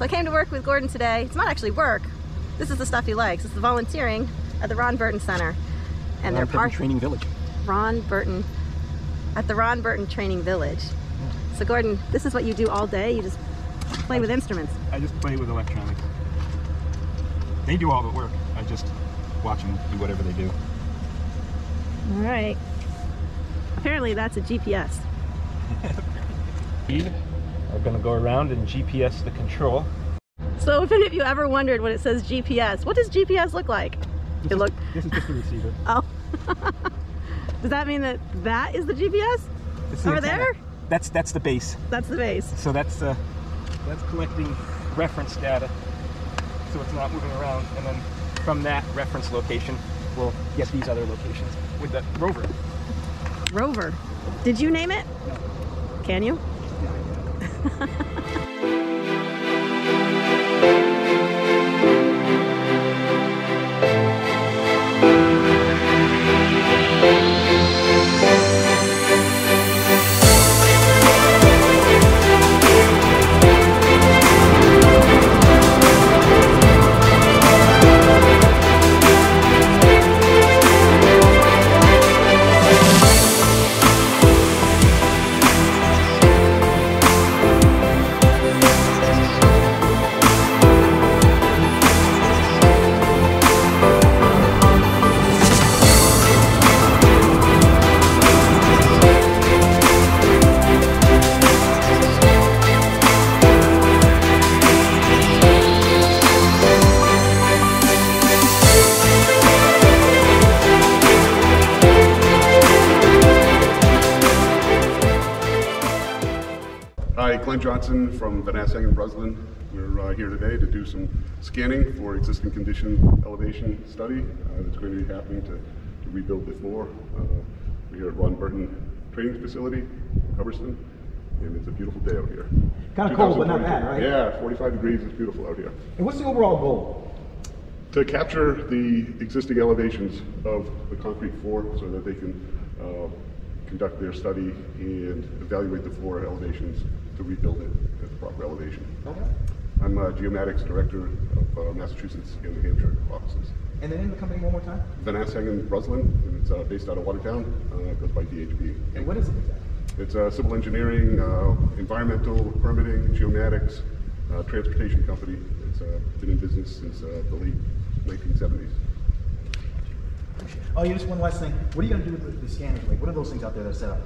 So I came to work with Gordon today. It's not actually work. This is the stuff he likes. It's the volunteering at the Ron Burton Center. And Ron they're part Training Village. Ron Burton at the Ron Burton Training Village. So Gordon, this is what you do all day. You just play with instruments. I just play with electronics. They do all the work. I just watch them do whatever they do. All right. Apparently that's a GPS. We are going to go around and GPS the control. So if any of you ever wondered when it says GPS, what does GPS look like? This It is, look this is just the receiver. oh. does that mean that that is the GPS? The Over there? That's that's the base. That's the base. So that's uh, that's collecting reference data, so it's not moving around. And then from that reference location, we'll get these other locations with the rover. Rover. Did you name it? Can you? Hi, From Vanasse Hangen Brustlin. We're uh, here today to do some scanning for existing condition elevation study uh, that's going to be happening to, to rebuild the floor. Uh, we're here at Ron Burton Training Facility, Hubbardston, and it's a beautiful day out here. Kinda cold, but not bad, right? Yeah, 45 degrees. is beautiful out here. And what's the overall goal? To capture the existing elevations of the concrete floor so that they can uh, conduct their study and evaluate the floor elevations to rebuild it at the proper elevation. Okay. I'm uh, Geomatics Director of uh, Massachusetts and New Hampshire offices. And the name of the company one more time? Vanasse Hangen Brustlin, and it's uh, based out of Watertown, uh, goes by VHB. And what is it exactly? It's uh, civil engineering, uh, environmental permitting, geomatics, uh, transportation company. It's uh, been in business since uh, the late 1970s. Oh, yeah, just one last thing. What are you going to do with the, the scanners? Like, what are those things out there that are set up?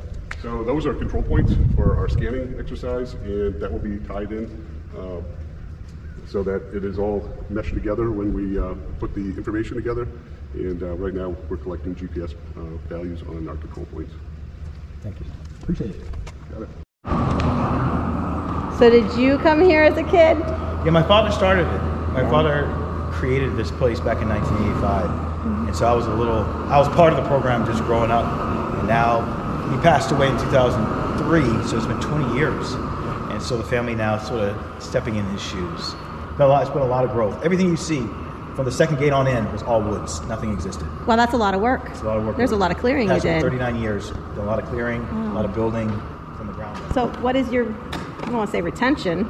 So those are control points for our scanning exercise, and that will be tied in uh, so that it is all meshed together when we uh, put the information together. And uh, right now, we're collecting GPS uh, values on our control points. Thank you. Appreciate it. Got it? So did you come here as a kid? Yeah, my father started it. My father created this place back in 1985. And so I was a little, I was part of the program just growing up. And now he passed away in 2003, so it's been 20 years. And so the family now sort of stepping in his shoes. Been a lot, it's been a lot of growth. Everything you see from the second gate on in was all woods. Nothing existed. Well, that's a lot of work. It's a lot of work. There's a lot of clearing you did. 39 years. A lot of clearing, a lot of oh. building from the ground. So what is your, I don't want to say retention,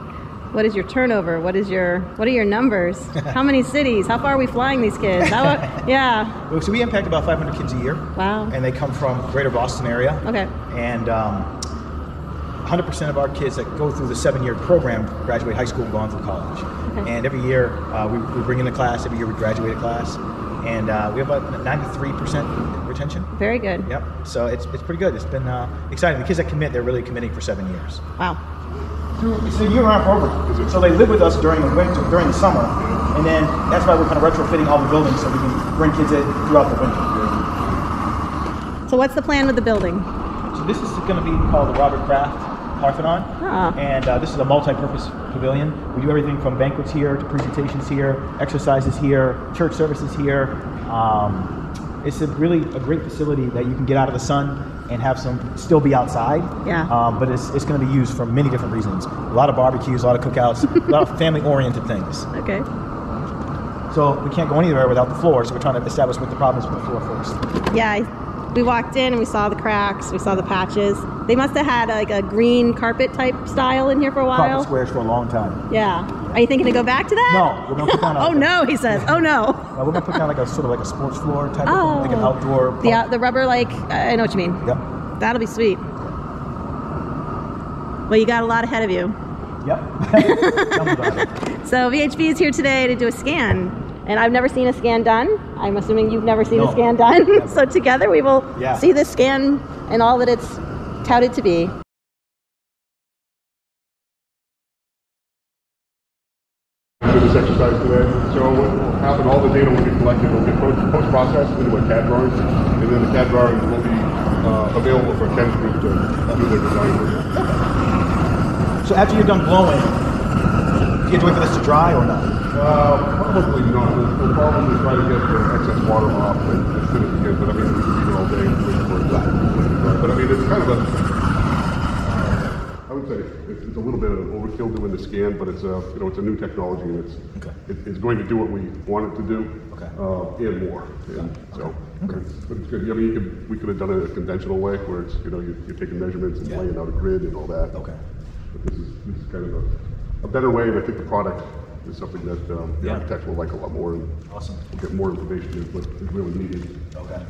what is your turnover? What is your, what are your numbers? How many cities? How far are we flying these kids? How, yeah, So we impact about 500 kids a year. Wow. And they come from greater Boston area. Okay. And um, 100% of our kids that go through the seven-year program graduate high school and go on through college. Okay. And every year uh, we, we bring in a class. Every year we graduate a class. And uh, we have about 93% retention. very good. Yep. So it's, it's pretty good. It's been uh, exciting. The kids that commit, they're really committing for seven years. Wow. It's a year-round program. So they live with us during the winter, during the summer, and then that's why we're kind of retrofitting all the buildings so we can bring kids in throughout the winter. So what's the plan with the building? So this is going to be called the Robert Kraft Parthenon, Ah. and uh, this is a multi-purpose pavilion. We do everything from banquets here to presentations here, exercises here, church services here. Um, it's a really a great facility that you can get out of the sun and have some still be outside. Yeah. Um, but it's, it's going to be used for many different reasons. A lot of barbecues, a lot of cookouts, a lot of family-oriented things. Okay. So we can't go anywhere without the floor. So we're trying to establish what the problems with the floor first. Yeah, I, we walked in and we saw the cracks, we saw the patches. They must have had like a green carpet type style in here for a while. Carpet squares for a long time. Yeah. Are you thinking to go back to that? No, we're gonna put down. a- Oh no, he says. Oh no. No, we're gonna put down like a sort of like a sports floor type of Oh. thing, like an oh. outdoor. The park. out the rubber like I know what you mean. Yep. That'll be sweet. Well, you got a lot ahead of you. Yep. Tell me about it. So VHB is here today to do a scan, and I've never seen a scan done. I'm assuming you've never seen a scan done. So together we will Yeah. see this scan and all that it's touted to be. for this exercise today. So what will happen, all the data will be collected, will be post- post-processed into a CAD drawing, and then the CAD drawings will be uh, available for Ken's group to do their design work. So after you're done blowing, do you have to wait for this to dry or not? Uh, probably not. We'll, we'll probably try to get the excess water off as, soon as we can, but I mean, we can here all day for it to dry. But I mean, it's kind of a, I would say it's, it's a little bit of overkill doing the scan, but it's a, you know, it's a new technology and it's, Okay. it, it's going to do what we want it to do. Okay. Uh, and more. And so, but it's, but it's good. I mean, you could, we could have done it a conventional way where it's, you know, you, you're taking measurements and Yeah. laying out a grid and all that. Okay. But this is, this is kind of a, a better way, and I think the product is something that um, the Yeah. architects will like a lot more, and Awesome. we'll get more information is what is really needed. Okay.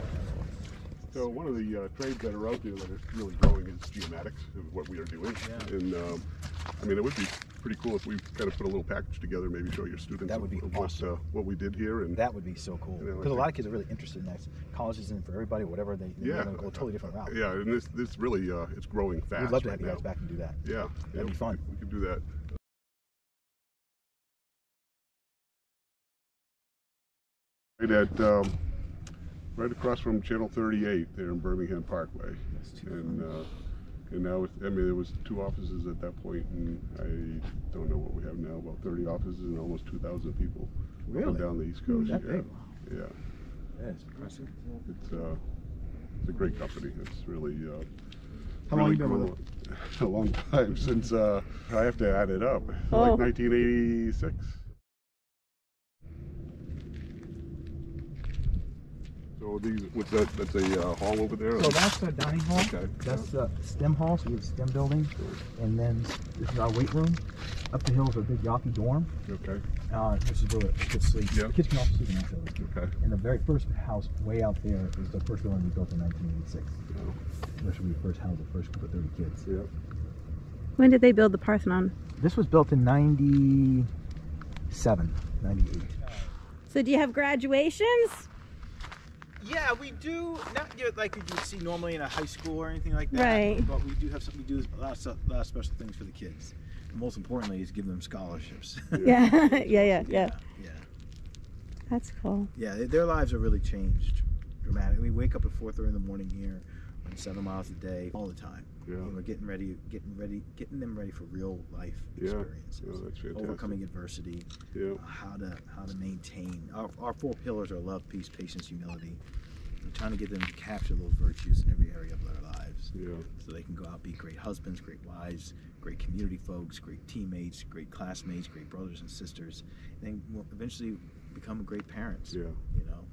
So one of the uh, trades that are out there that is really growing is geomatics, is what we are doing. Yeah. And um, I mean, it would be pretty cool if we kind of put a little package together, maybe show your students That would be what, awesome. uh, what we did here. And That would be so cool You know, I because a lot of kids are really interested in that. Colleges and for everybody, whatever they they're yeah, go a totally different route. Yeah, and this this really uh, it's growing fast. We'd love to right have you guys now. back and do that. Yeah, yeah, be we fun. could- We could do that. Right at, um, right across from Channel 38 there in Birmingham Parkway. And, uh, and now, it's- I mean, there was two offices at that point, and I don't know what we have now, about 30 offices and almost 2,000 people up and down the East Coast. That yeah. big? Yeah, That is impressive. it's, uh, it's a great company. It's really, uh, How long really you been with grown A long time since uh, I have to add it up. Oh. Like 1986. So these, what's that? That's a uh, hall over there. So that's the dining hall. Okay. That's the STEM hall. So we have STEM building, and then this is our weight room. Up the hill is a big Yaki dorm. okay. Uh, this is where the kids sleep. Yeah. The kids can also sleep in that building. Okay. And the very first house way out there is the first building we built in 1986. Oh, Which we first housed the first group of 30 kids. yeah. When did they build the Parthenon? This was built in 97, 98. So do you have graduations? Yeah, we do not you know, like you would see normally in a high school or anything like that. Right. But we do have some. We do a lot of, stuff, a lot of special things for the kids. And most importantly, is give them scholarships. Yeah, yeah, yeah, yeah. yeah. That's cool. Yeah, their- their lives are really changed dramatically. We wake up at 4:30 in the morning here, run seven miles a day, all the time. Yeah. And we're getting ready, getting ready, getting them ready for real life Yeah. experiences. Oh, that's fantastic. Overcoming adversity, Yeah. uh, how to how to maintain our, our four pillars are love, peace, patience, humility. We're trying to get them to capture those virtues in every area of their lives, Yeah. so they can go out be great husbands, great wives, great community folks, great teammates, great classmates, great brothers and sisters, and then we'll eventually become great parents. Yeah. You know,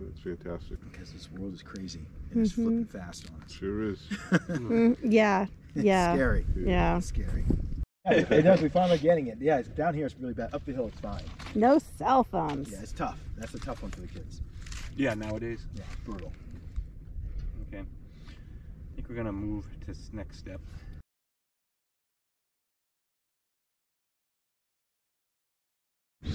That's fantastic. because this world is crazy and it's flipping fast on us. Sure is. Mm, yeah, yeah, scary. yeah. It's scary. it does. We finally getting it. Yeah, it's down here. It's really bad. Up the hill, it's fine. No cell phones. Yeah, it's tough. That's a tough one for the kids. Yeah, nowadays. Yeah, brutal. Okay. I think we're gonna move to this next step.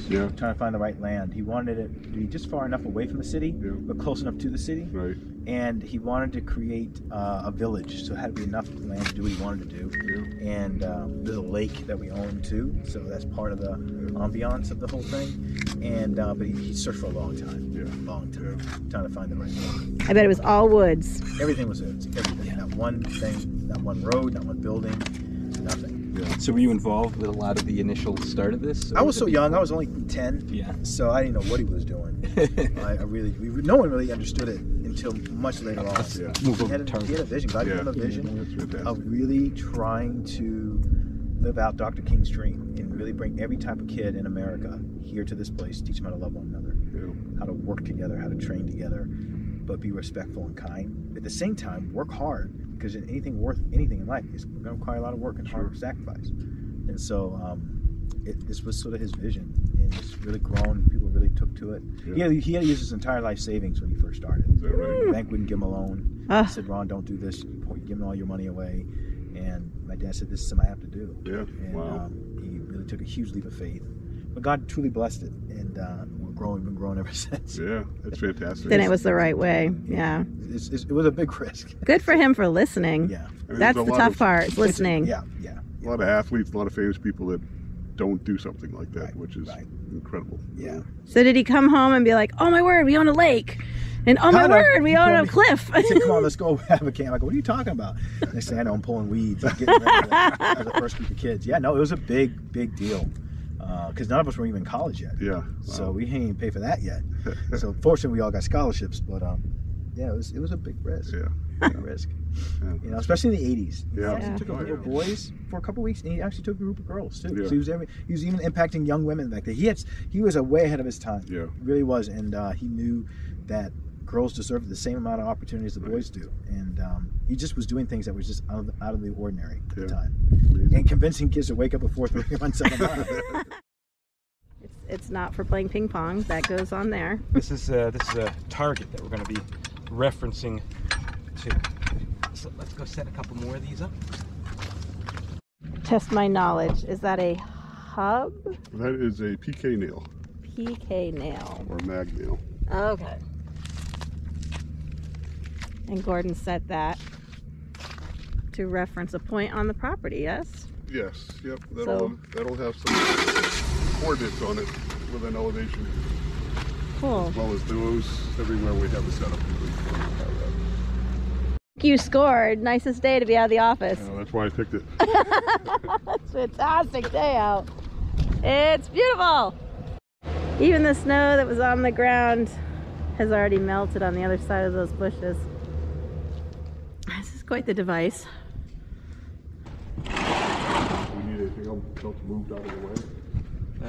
Yeah. Trying to find the right land. He wanted it to be just far enough away from the city, Yeah. but close enough to the city. Right. And he wanted to create uh, a village, so it had to be enough land to do what he wanted to do. Yeah. And um, there's a lake that we own too, so that's part of the ambiance of the whole thing. And uh, but he, he searched for a long time, Yeah. long time, trying to find the right one. I bet it was all woods. Everything was his. Everything. Not one thing. Not one road. Not one building. Nothing. So were you involved with a lot of the initial start of this? I was so young. I was only ten. Yeah. So I didn't know what he was doing. I, I really, we, no one really understood it until much later on. Yeah. Move He had, a, he had a vision. God gave him a vision fantastic. of really trying to live out Dr. King's dream and really bring every type of kid in America here to this place, teach them how to love one another, Yeah. how to work together, how to train together, but be respectful and kind. At the same time, work hard because anything worth anything in life is going to require a lot of work and hard sacrifice. And so um, it, this was sort of his vision, and it's really grown. People really took to it. Yeah. He, had, he had to use his entire life savings when he first started. Is that right? The bank wouldn't give him a loan. Ah. He said, "Ron, don't do this. You're giving all your money away." And my dad said, "This is something I have to do." Yeah, And wow. um, he really took a huge leap of faith. But God truly blessed it, and uh, we're growing. We've been growing ever since. Yeah, that's fantastic. Then it was the right way. Yeah. It's, it's, it was a big risk. Good for him for listening. Yeah. mean, That's the tough of- part, listening. Yeah, yeah. A lot of athletes, a lot of famous people that don't do something like that, Right, which is right. incredible. Yeah. So did he come home and be like, "Oh my word, we own a lake," and "Oh my Kinda. word, we own a me- cliff"? He said, "Come on, let's go have a camp." I go, "What are you talking about?" And they say, "I know I'm pulling weeds." I'm getting ready to- for the first group of kids. Yeah, no, it was a big, big deal because none of us were even in college yet. Yeah. So we didn't even pay for that yet. so fortunately, we all got scholarships. But um, yeah, it was it was a big risk. Yeah. Big risk. Yeah. You know, especially in the '80s. He Yeah. actually took a group of boys for a couple weeks, and he actually took a group of girls too. Yeah. So he was every, he was even impacting young women back then. He had he was a way ahead of his time. Yeah. He really was, and uh, he knew that girls deserve the same amount of opportunities the Right. boys do, and um, he just was doing things that was just out of the, out of the ordinary at Yeah. the time, Amazing. and convincing kids to wake up at 4:30 on Sunday morning. It's, it's not for playing ping pong. That goes on there. This is uh, this is a target that we're going to be referencing to. So let's go set a couple more of these up. Test my knowledge. Is that a hub That is a PK nail PK nail? or mag nail. Okay. And Gordon set that to reference a point on the property. Yes. Yes. Yep. That'll So- that'll have some coordinates on it with an elevation, Cool. as well as those everywhere we have a setup. You scored. Nicest day to be out of the office. Uh, that's why I picked it. It's a fantastic day out. It's beautiful. Even the snow that was on the ground has already melted on the other side of those bushes. This is quite the device. We need anything else moved out of the way.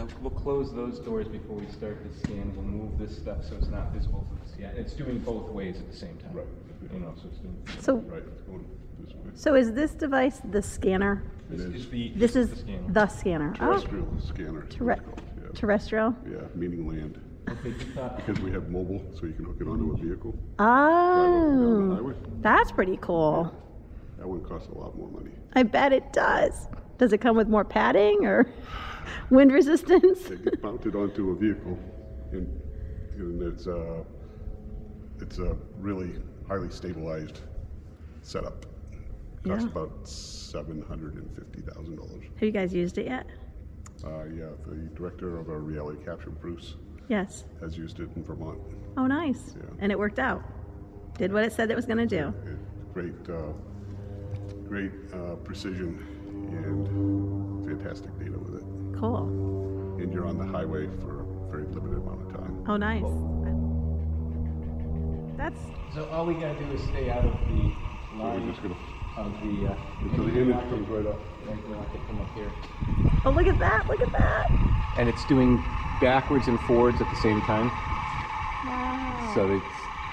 Uh, we'll close those doors before we start the scan. We'll move this stuff so it's not visible to the scan. It's doing both ways at the same time. Right. You know, so it's doing. So, Right. It's going this way. so is this device the scanner? This It is is. the. This is the scanner. the scanner. Oh, Terrestrial scanner. is terre- it's yeah. terrestrial. Yeah, meaning land. Okay, good thought. Because we have mobile, so you can hook it onto a vehicle. Drive up and down the Oh, highway. that's pretty cool. That one costs a lot more money. I bet it does. Does it come with more padding or wind resistance? It gets mounted onto a vehicle, and, and it's a, it's a really highly stabilized setup. Costs Yeah. about seven hundred and fifty thousand dollars. Have you guys used it yet? Uh, yeah, the director of our reality capture, Bruce, Yes. has used it in Vermont. Oh, nice. Yeah. And it worked out. Did what it said it was going to do. It- Great, uh, great uh, precision and fantastic data with it. Cool. And you're on the highway for a very limited amount of time. Oh, nice. That's So all we gotta do is stay out of the line we're just gonna, of the. Uh, so the image comes right up. Right, we'll have to come up here. oh, look at that! Look at that! And it's doing backwards and forwards at the same time. Wow. So it's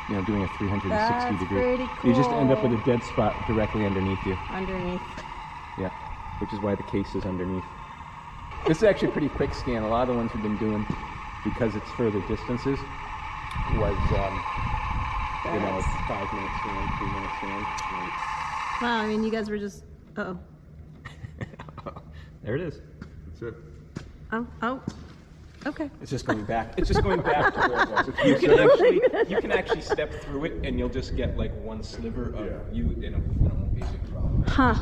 you know doing a 360 That's degree. pretty You just end up with a dead spot directly underneath you. underneath. Yeah, which is why the case is underneath. This is actually a pretty quick scan. A lot of the ones we've been doing, because it's further distances, was um, you know That's- five minutes scan, three minutes scan. Wow. I mean, you guys were just. Oh. there it is. That's it. Oh. Oh. Okay. It's just going back. It's just going back to where it was. You can actually you can actually step through it, and you'll just get like one sliver of Yeah. you, in it won't a basic problem. Huh.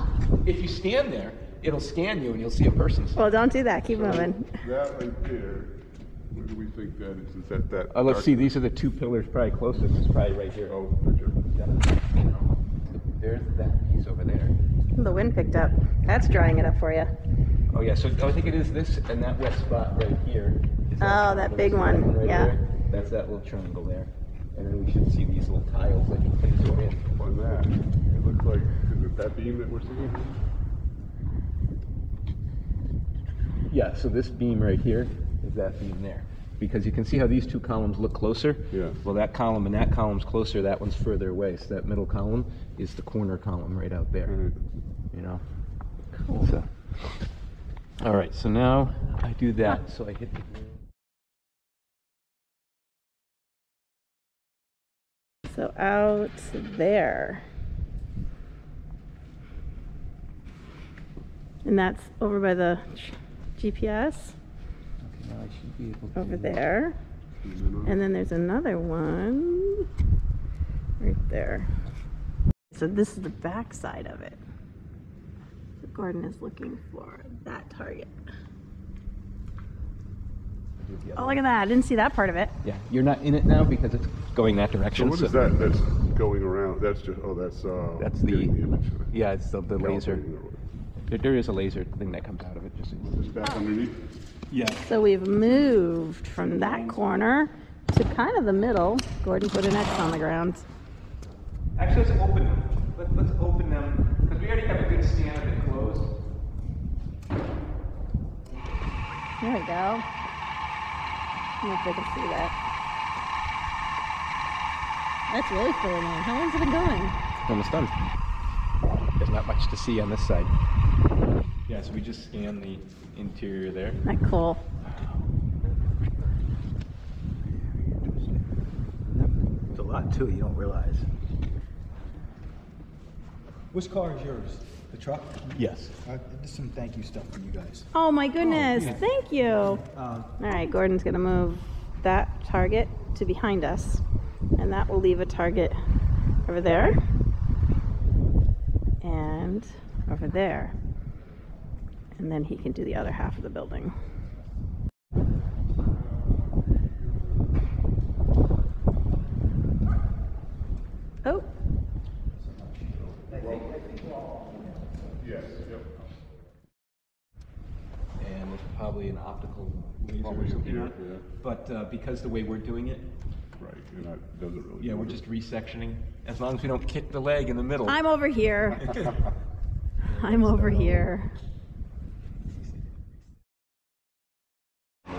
If you stand there, it'll scan you, and you'll see a person. Well, don't do that. Keep moving. That right there, where do we think that is? Is that that? Uh, let's dark- see. These are the two pillars probably closest. It's probably right here. Oh, picture. There's that piece over there. The wind picked up. That's drying it up for you. Oh yeah. So oh, I think it is this and that wet spot right here. Is Oh, that triangle big one, right yeah. there? That's that little triangle there. And then we should see these little tiles that you can zoom in. On that, it looks like, is it that beam that we're seeing? Yeah, so this beam right here is that beam there. Because you can see how these two columns look closer? Yeah. Well, that column and that column's closer, that one's further away. So that middle column is the corner column right out there. Alright. You know? Cool. So, all right, so now I do that, so I hit the. So out there. And that's over by the GPS Okay, now I should be able to. over there. And then there's another one right there. So this is the back side of it. So Gordon is looking for that target. Oh, look at that. I didn't see that part of it. Yeah, you're not in it now because it's going that So direction. what so- is that that's going around? That's just, oh, that's, uh. That's the, getting image. yeah, it's the, the laser. Calibrating or what. There, there is a laser thing that comes out of it, just. Just back underneath? Yeah. So we've moved from that corner to kind of the middle. Gordon put an X on the ground. Actually, let's open them. Let, let's open them, because we already have a good scan There we go. I don't know if they can see that. That's really filling in. How long's it been going? Almost done. There's not much to see on this side. Yeah, so we just scan the interior there. Not cool. It's a lot too. You don't realize. Which car is yours? The truck? Yes. Uh, there's some thank you stuff for you guys. Oh my goodness. Thank you. Uh, All right, Gordon's going to move that target to behind us. And that will leave a target over there. And over there. And then he can do the other half of the building. Oh, Yes, yep. And there's probably an optical laser or we something. here, on it. yeah. But uh, because the way we're doing it, Right, you're not, doesn't really. yeah, we're move. just resectioning. As long as we don't kick the leg in the middle. I'm over here. I'm over here.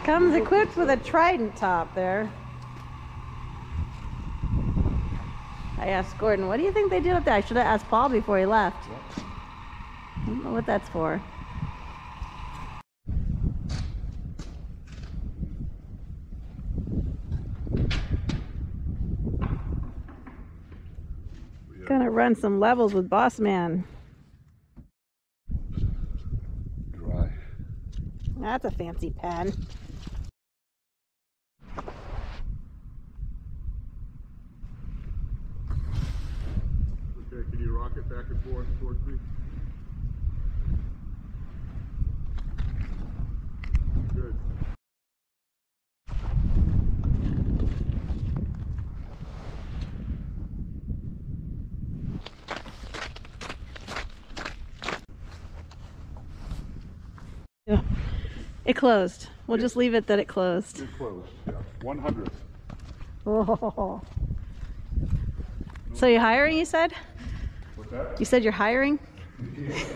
Comes equipped with a trident top there. I asked Gordon, what do you think they did up there? I should have asked Paul before he left. I don't know what that's for. Gonna run some levels with Boss Man. Dry. That's a fancy pen. Okay, can you rock it back and forth towards me? Good. Yeah. It closed. We'll just leave it that it closed. Good close, yeah. One hundredth. Oh. So you're hiring, you said? What's that? You said you're hiring?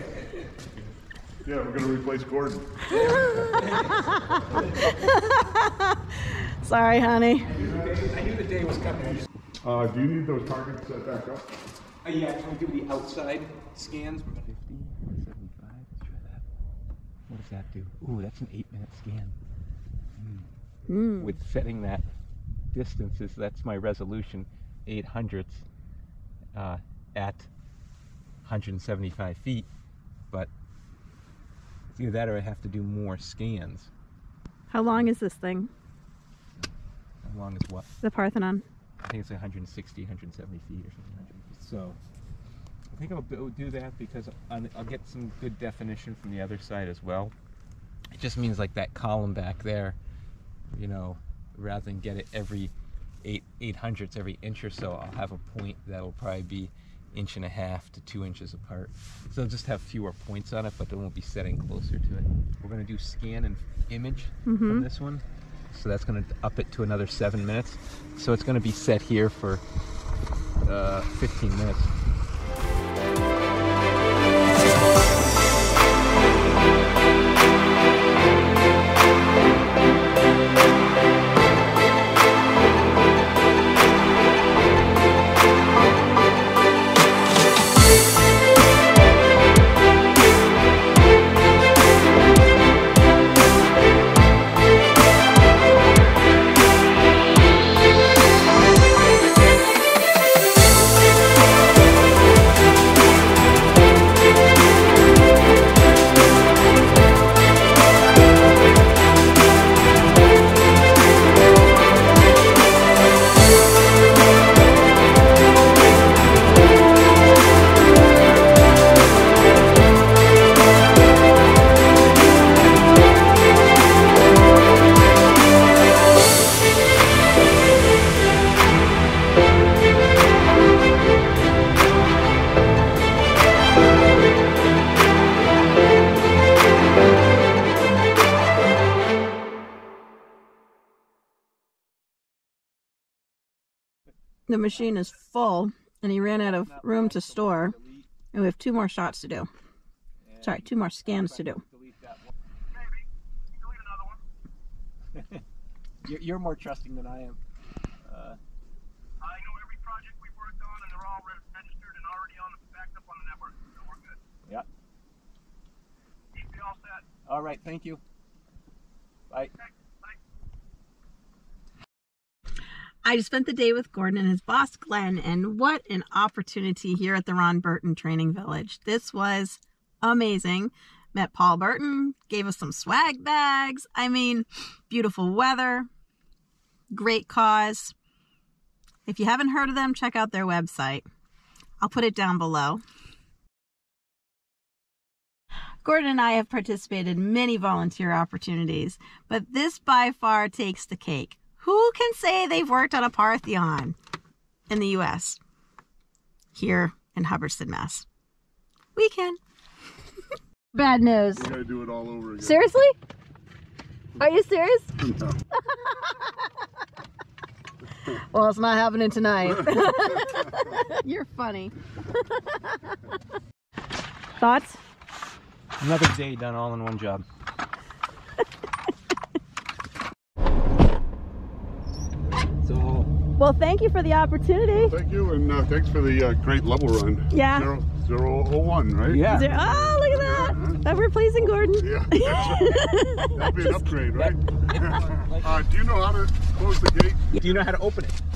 Yeah, we're gonna replace Gordon. Sorry, honey. I knew the day was coming. Uh, do you need those targets set back up? Uh, yeah, can we do the outside scans? 50, 75, let's try that. What does that do? Ooh, that's an eight minute scan. Mm. With setting that distances, that's my resolution, eight hundredths uh, at 175 feet. But it's either that or I have to do more scans. How long is this thing? How long is what? The Parthenon. I think it's 160, 170 feet or something. So I think I'll do that because I'll, get some good definition from the other side as well. It just means like that column back there, you know, rather than get it every eight eight hundredths every inch or so, I'll have a point that'll probably be inch and a half to two inches apart. So I'll just have fewer points on it, but it won't be setting closer to it. We're gonna do scan and image from this one. So that's gonna up it to another seven minutes. So it's gonna be set here for uh, 15 minutes. The machine is full and he ran out of room to store. And we have two more shots to do. Sorry, two more scans to do. You're, you're more trusting than I am. Uh, I know every project we've worked on, and they're all re- registered and already on the backed up on the network, so we're good. yeah. Keep all set. All right. Thank you. Bye. Okay, bye. I just spent the day with Gordon and his boss, Glenn, and what an opportunity here at the Ron Burton Training Village. This was amazing. Met Paul Burton, gave us some swag bags. I mean, beautiful weather, great cause. If you haven't heard of them, check out their website. I'll put it down below. Gordon and I have participated in many volunteer opportunities, but this by far takes the cake. Who can say they've worked on a Parthenon in the US? Here in Hubbardston, Mass. We can. Bad news. We gotta do it all over again. Seriously? Are you serious? No. Well, it's not happening tonight. You're funny. Thoughts? Another day done all in one job. Well, thank you for the opportunity. Thank you, and uh, thanks for the uh, great level run. Yeah. Zero, zero oh one, right? yeah. There- Oh, look at that. That we're pleasing Gordon. Yeah. That'd be an upgrade, right? uh, do you know how to close the gate? Do you know how to open it? Yeah.